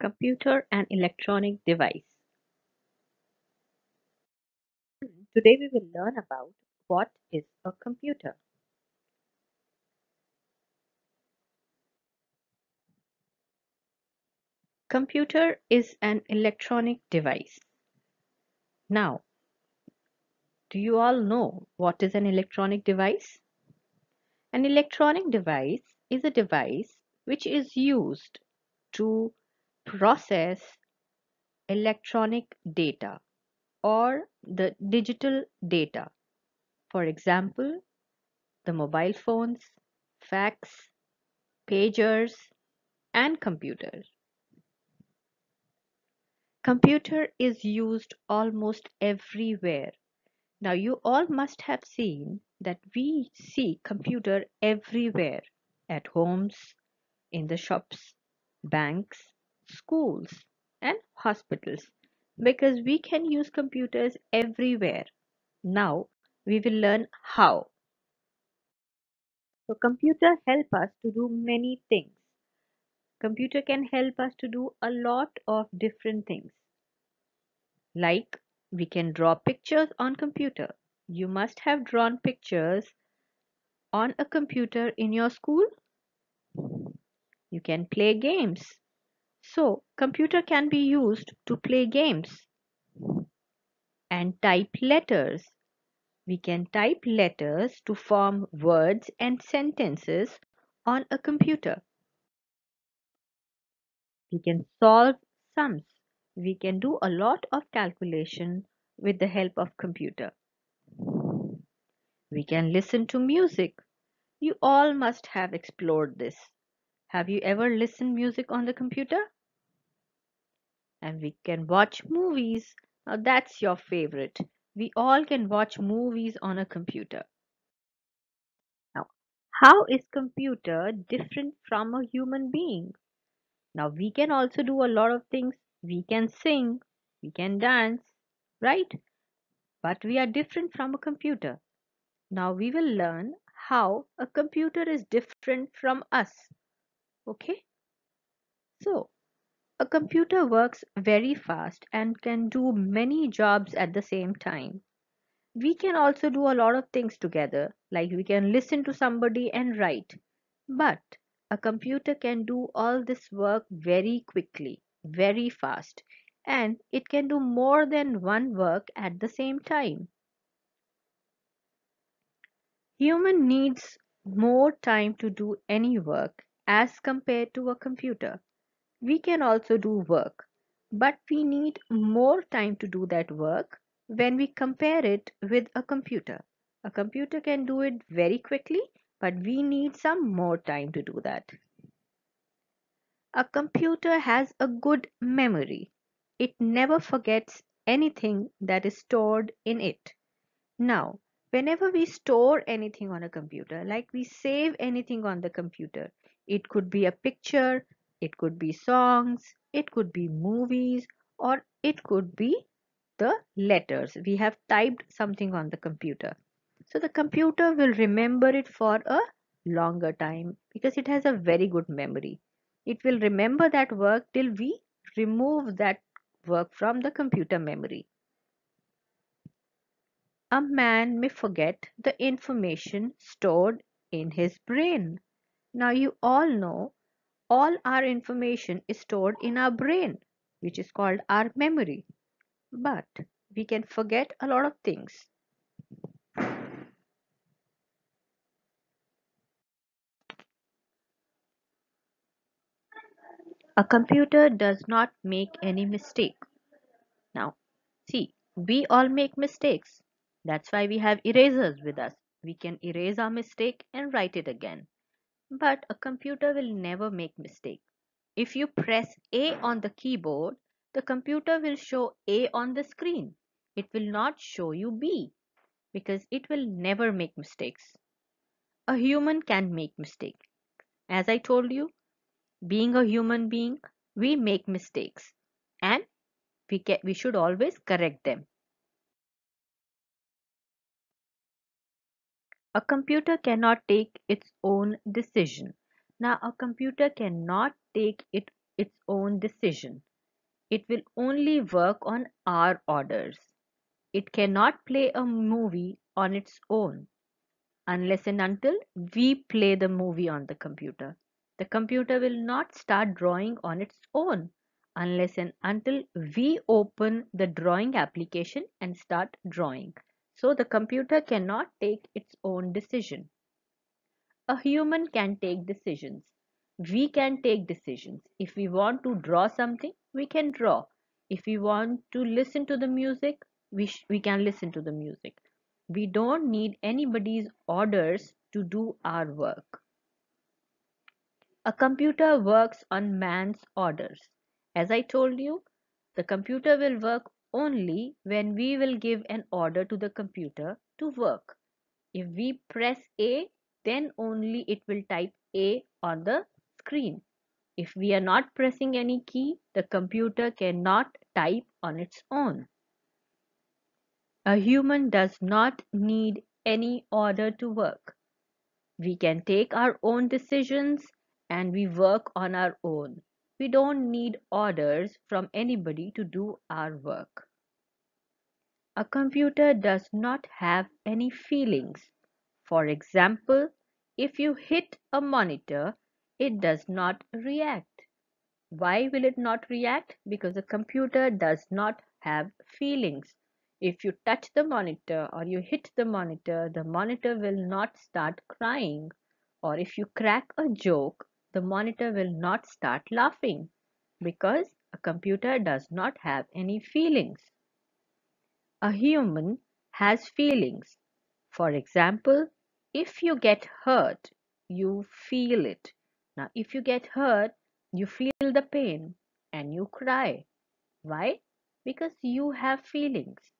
Computer and electronic device. Today we will learn about what is a computer. Computer is an electronic device. Now, do you all know what is an electronic device? An electronic device is a device which is used to process electronic data or the digital data. For example, the mobile phones, fax, pagers, and computers. Computer is used almost everywhere. Now you all must have seen that we see computer everywhere at homes, in the shops, banks, schools and hospitals because we can use computers everywhere. Now we will learn how. So computer help us to do many things. Computer can help us to do a lot of different things. Like we can draw pictures on computer. You must have drawn pictures on a computer in your school. You can play games. So computer can be used to play games and type letters. We can type letters to form words and sentences on a computer. We can solve sums. We can do a lot of calculation with the help of computer. We can listen to music. You all must have explored this. Have you ever listened music on the computer? And we can watch movies. Now that's your favorite. We all can watch movies on a computer. Now, how is computer different from a human being? Now we can also do a lot of things. We can sing, we can dance, right? But we are different from a computer. Now we will learn how a computer is different from us. Okay? So, a computer works very fast and can do many jobs at the same time. We can also do a lot of things together, like we can listen to somebody and write. But a computer can do all this work very quickly, very fast, and it can do more than one work at the same time. Human needs more time to do any work as compared to a computer. We can also do work, but we need more time to do that work when we compare it with a computer. A computer can do it very quickly, but we need some more time to do that. A computer has a good memory. It never forgets anything that is stored in it. Now, whenever we store anything on a computer, like we save anything on the computer, it could be a picture, it could be songs, it could be movies, or it could be the letters. We have typed something on the computer. So the computer will remember it for a longer time because it has a very good memory. It will remember that work till we remove that work from the computer memory. A man may forget the information stored in his brain. Now you all know all our information is stored in our brain, which is called our memory. But we can forget a lot of things. A computer does not make any mistake. Now, see, we all make mistakes. That's why we have erasers with us. We can erase our mistake and write it again. But a computer will never make mistake. If you press A on the keyboard, the computer will show A on the screen. It will not show you B because it will never make mistakes. A human can make mistake. As I told you, being a human being, we make mistakes and we, can, we should always correct them. A computer cannot take its own decision. Now, a computer cannot take its its own decision. It will only work on our orders. It cannot play a movie on its own unless and until we play the movie on the computer. The computer will not start drawing on its own unless and until we open the drawing application and start drawing. So the computer cannot take its own decision. A human can take decisions. We can take decisions. If we want to draw something, we can draw. If we want to listen to the music, we, we can listen to the music. We don't need anybody's orders to do our work. A computer works on man's orders. As I told you, the computer will work only when we will give an order to the computer to work. If we press A, then only it will type A on the screen. If we are not pressing any key, the computer cannot type on its own. A human does not need any order to work. We can take our own decisions and we work on our own. We don't need orders from anybody to do our work. A computer does not have any feelings. For example, if you hit a monitor, it does not react. Why will it not react? Because the computer does not have feelings. If you touch the monitor or you hit the monitor, the monitor will not start crying. Or if you crack a joke, the monitor will not start laughing because a computer does not have any feelings. A human has feelings. For example, if you get hurt, you feel it. Now, if you get hurt, you feel the pain and you cry. Why? Because you have feelings.